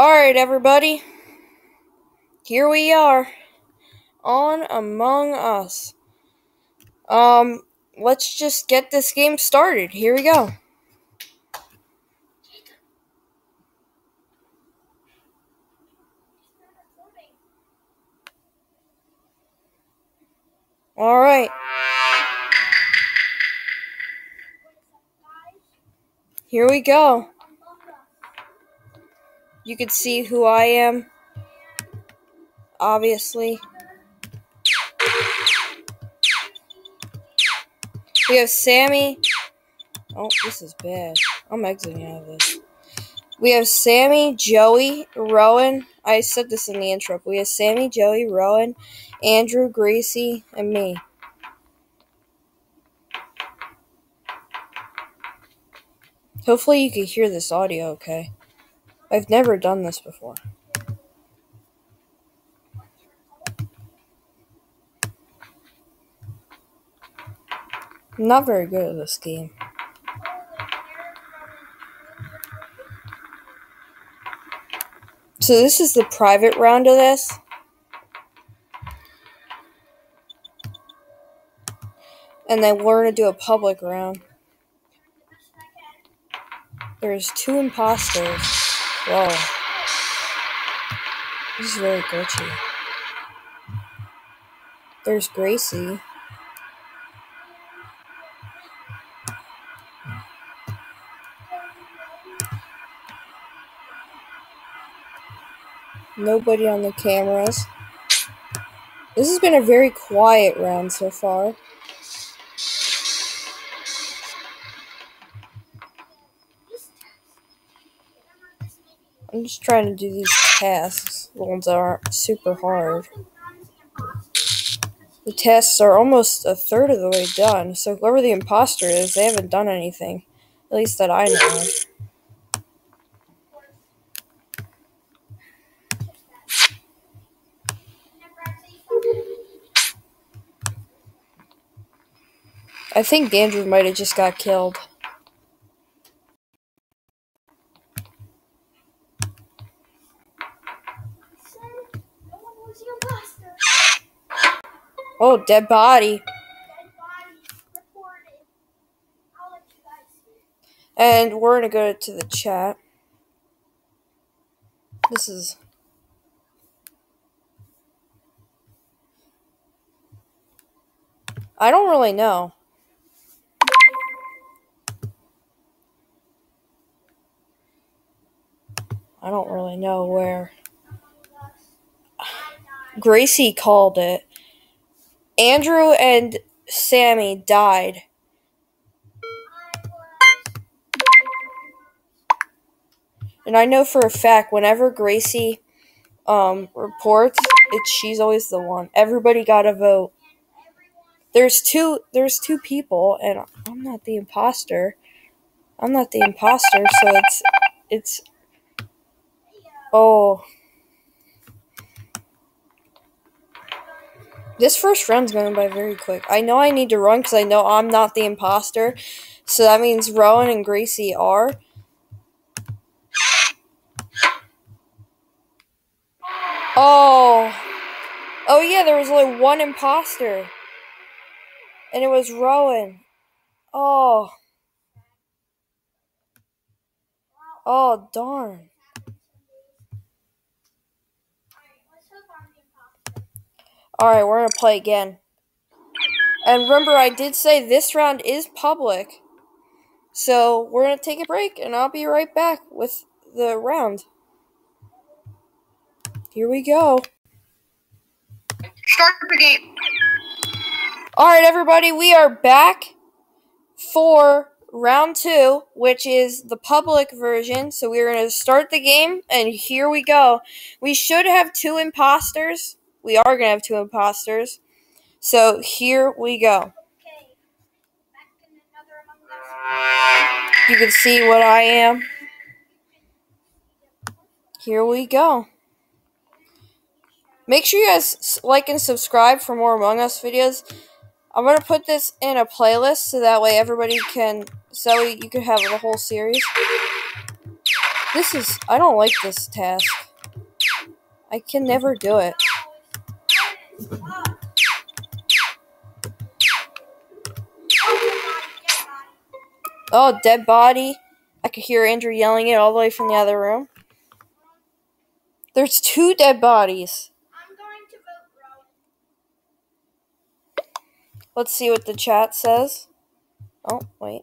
Alright, everybody. Here we are on Among Us. Um, let's just get this game started. Here we go. Alright. Here we go. You can see who I am. Obviously. We have Sammy. Oh, this is bad. I'm exiting out of this. We have Sammy, Joey, Rowan. I said this in the intro. We have Sammy, Joey, Rowan, Andrew, Gracie, and me. Hopefully you can hear this audio okay. I've never done this before. I'm not very good at this game. So this is the private round of this. And then we're gonna do a public round. There's two imposters. Whoa. This is very glitchy. There's Gracie. Nobody on the cameras. This has been a very quiet round so far. I'm just trying to do these tasks, the ones that aren't super hard. The tests are almost a third of the way done, so whoever the imposter is, they haven't done anything. At least that I know. I think Andrew might have just got killed. Oh, dead body. And we're gonna go to the chat. This is. I don't really know. I don't really know where. Gracie called it. Andrew and Sammy died. And I know for a fact whenever Gracie um, reports, it's she's always the one. Everybody got a vote. There's two there's two people and I'm not the imposter. I'm not the imposter, so it's it's oh This first round's going by very quick. I know I need to run because I know I'm not the imposter. So that means Rowan and Gracie are. Oh. Oh, yeah, there was only one imposter. And it was Rowan. Oh. Oh, darn. Alright, we're gonna play again. And remember, I did say this round is public. So we're gonna take a break and I'll be right back with the round. Here we go. Start the game. Alright, everybody, we are back for round two, which is the public version. So we're gonna start the game and here we go. We should have two imposters we are going to have two imposters. So here we go. You can see what I am. Here we go. Make sure you guys like and subscribe for more Among Us videos. I'm going to put this in a playlist so that way everybody can, so you can have the whole series. This is. I don't like this task. I can never do it. Oh, dead body. I could hear Andrew yelling it all the way from the other room. There's two dead bodies. I'm going to vote Rowan. Let's see what the chat says. Oh, wait.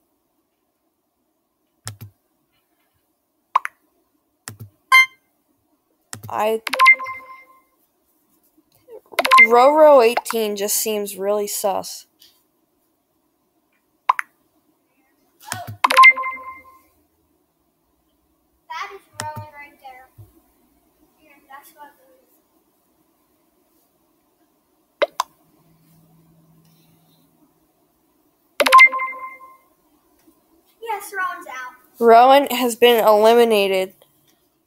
I Roro 18 just seems really sus. That is Rowan right there. Here, that's what it is. Yes, Rowan's out. Rowan has been eliminated.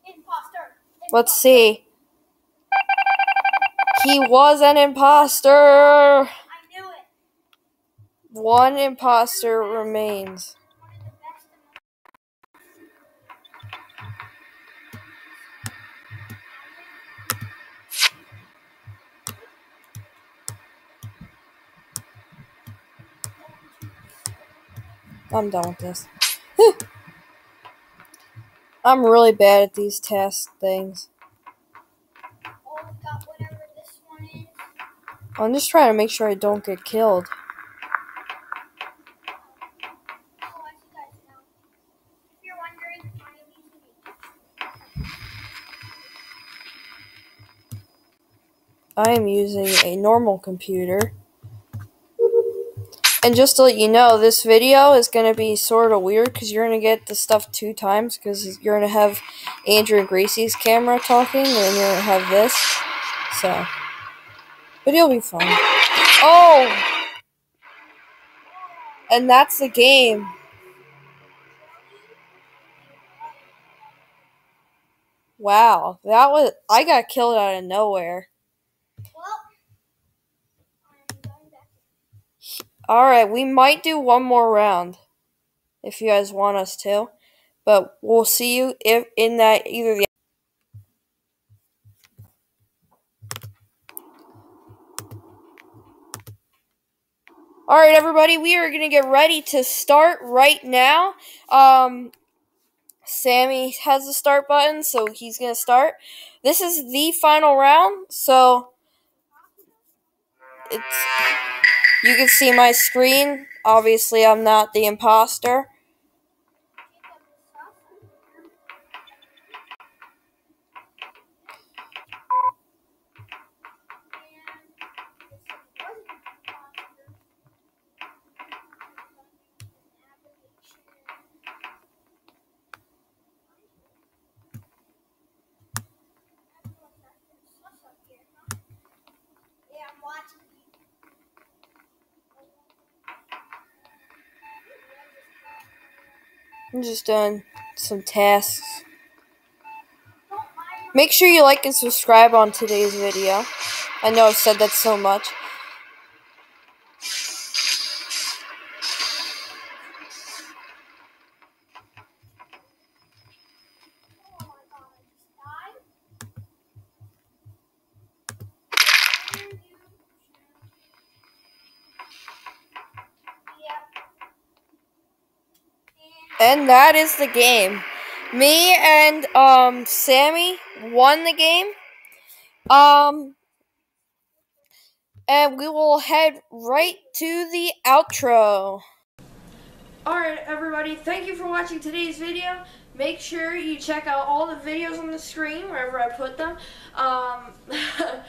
Imposter. Let's see. He was an imposter. One imposter remains. I'm done with this. I'm really bad at these test things. I'm just trying to make sure I don't get killed. I am using. A normal computer. And just to let you know, this video is going to be sort of weird because you're going to get the stuff two times because you're going to have Andrew and Gracie's camera talking and you're going to have this. So, but it'll be fun. Oh! And that's the game. Wow, that was I got killed out of nowhere. All right, we might do one more round if you guys want us to, but we'll see you if in that either the. All right, everybody, we are gonna get ready to start right now. Um, Sammy has the start button, so he's gonna start. This is the final round, so it's you can see my screen. Obviously, I'm not the imposter. I'm just doing some tasks. Make sure you like and subscribe on today's video. I know I've said that so much. Oh my god, I just died. And you- Yep. And that is the game. Me and um Sammy won the game. Um and we will head right to the outro. Alright everybody, thank you for watching today's video. Make sure you check out all the videos on the screen wherever I put them. Um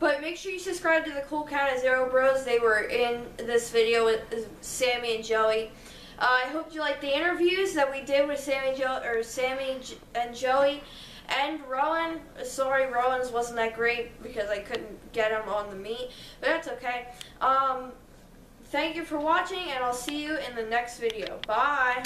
But make sure you subscribe to the Cool Cannizzaro Bros. They were in this video with Sammy and Joey. Uh, I hope you liked the interviews that we did with Sammy and or Sammy J- and Joey and Rowan. Sorry, Rowan's wasn't that great because I couldn't get him on the meet, but that's okay. Um, thank you for watching, and I'll see you in the next video. Bye.